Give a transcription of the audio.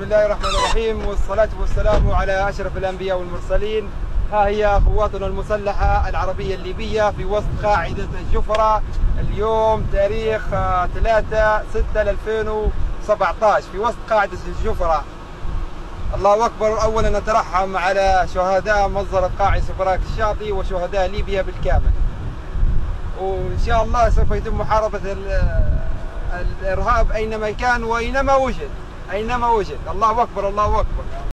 بسم الله الرحمن الرحيم والصلاة والسلام على أشرف الأنبياء والمرسلين. ها هي قواتنا المسلحة العربية الليبية في وسط قاعدة الجفرة. اليوم تاريخ 3 6 2017 في وسط قاعدة الجفرة. الله أكبر أولا نترحم على شهداء مصدر قاعدة سفراك الشاطئ وشهداء ليبيا بالكامل. وإن شاء الله سوف يتم محاربة الإرهاب أينما كان وأينما وجد. أينما وجد. الله أكبر الله أكبر.